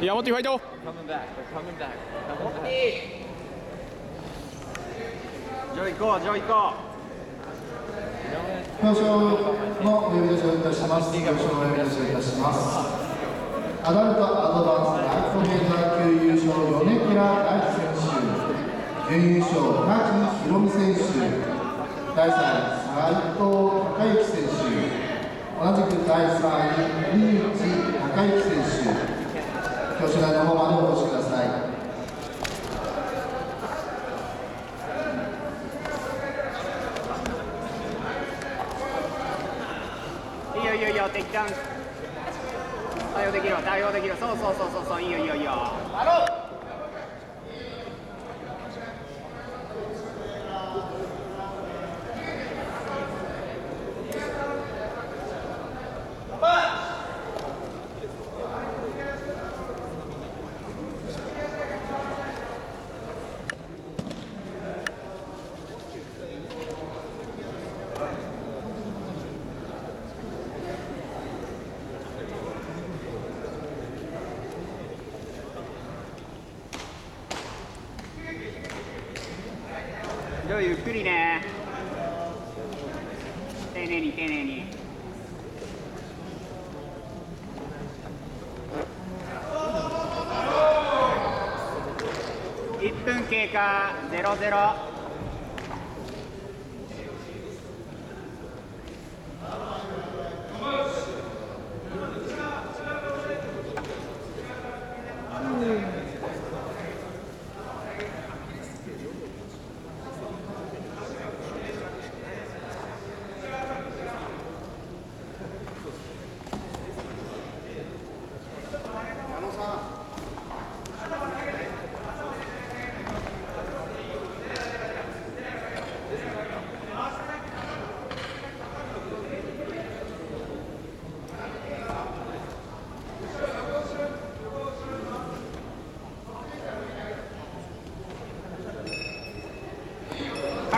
山本ファイト行こう行こ表彰のお呼び出しをいたします。表彰のお呼び出しをいたします。アダルトアドバンスライトメジャー級優勝、米倉大地選手。準優勝、滝ひろみ選手。第3位、斉藤孝之選手。同じく第3位、新内孝之選手。表彰台の方までお越しください。いいよいいよいいよ敵弾対応できるわ対応できるそうそうそうそうそういいよいいよいいよ。よゆっくりね。丁寧に丁寧に。1分経過00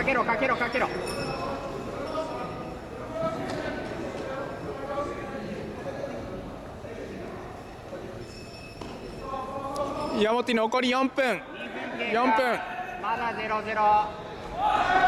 かけろかけろかけろ。山本残り4分。2分。経過4分まだ00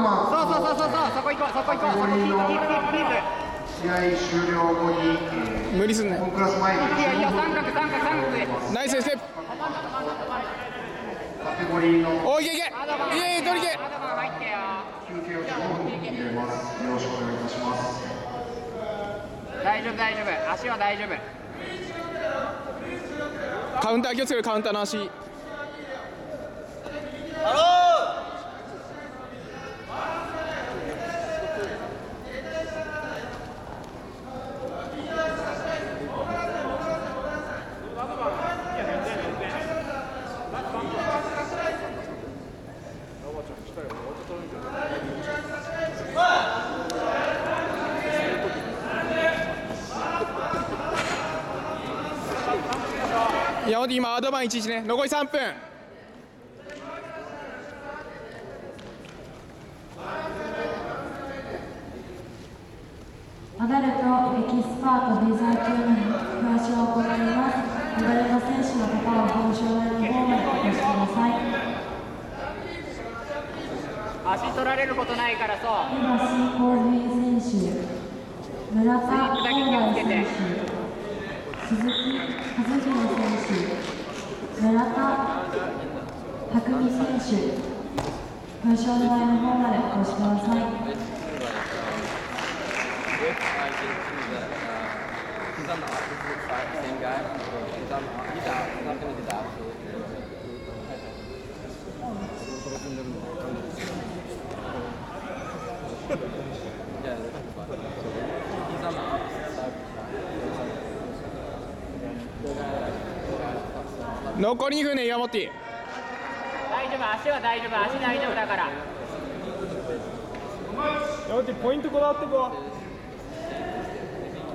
各馬そうそうそうそうそうそこ行こうそこ行こうそこキープキープキープキープ試合終了後に、え無理すんね。ー、本クラス前にいいよいいよ三角三角三角でナイスステップカテゴリーの。おいけいけ。いえいえ取りけ。休憩を5分入れます。よろしくお願いいたします。大丈夫大丈夫。足は大丈夫。カウンター気をつけるカウンターの足。山本今アドバン11ね残り3分アダルトエキスパートメジャー級の表彰を行います。アダルト選手の方は表彰台の方までお越しください。足取られることないからそう今、新公平選手、村田光大選手、鈴木和弘選手、村田匠選手、表彰台の方までお越しください。If I 残り2分ね山本。大丈夫足は大丈夫足大丈夫だから。山本ポイントこだわってこ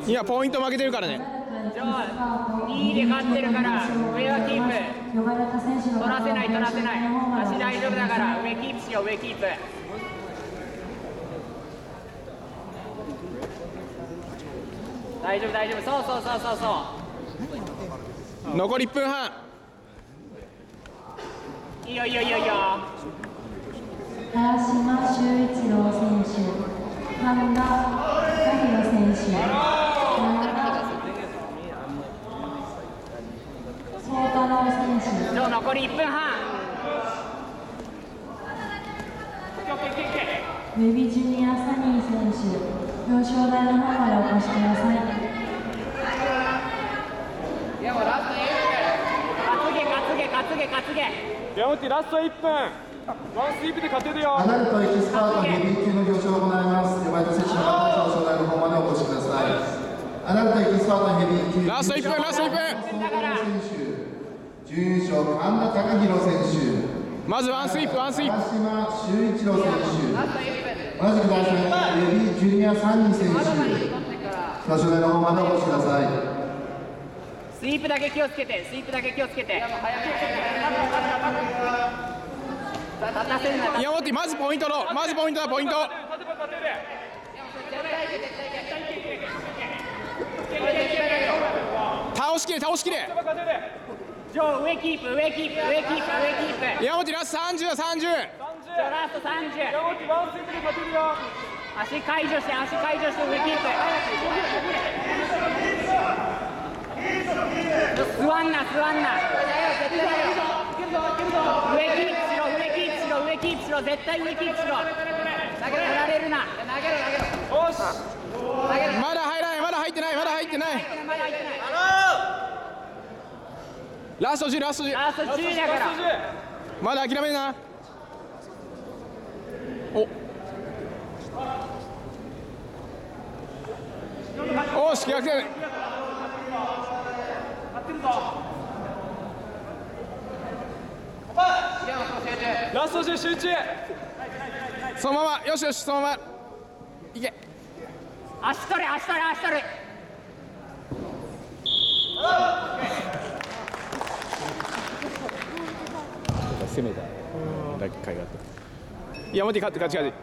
今ポイント負けてるからね。2位で勝ってるから上はキープ。取らせない取らせない。足大丈夫だから上キープしよう上キープ。大丈夫大丈夫。そうそうそうそうそう。残り1分半いいよいいよいいよいいよ林島修一郎選手神田貴弘選手村田宗太郎選手。じゃあ残り1分半。ウェビジュニアサニー選手表彰台の方までお越しください担げ担げ担げ。山本ラスト1分。ワンスイープで勝てるよ。アダルトエキスパートヘビー級の表彰を行います。呼ばれた選手の方表彰台の方までお越しください。アダルトエキスパートヘビー級ラスト1分ラスト1分。準優勝神田貴弘選手。まずワンスイープワンスイープ。川島修一郎選手。同じく第3位ウェビージュニアサニー選手。表彰台の方までお越しくださいスイープだけ気をつけてスイープだけ気をつけて。立たせるな山本まずポイントのまずポイントだポイント。倒しきれ倒しきれ。ジョー上キープ上キープ上キープ上キープ。山本ラスト30だ30ジョーラスト30足解除して足解除して上キープ座んな座んな。絶対だよ上キープしろ上キープしろ上キープしろ。絶対上キープしろ。投げられるな。投げろ投げろまだ入らない。まだ入ってない。まだ入ってない。まだ入ってないラスト10ラスト10ラスト10だから。まだ諦めるな。お。おし逆転ラスト10集中そのままよしよしそのまま。いけ。足取れ足取れ足取れ攻めた。だけ買いがあった。山本勝って勝ち勝ち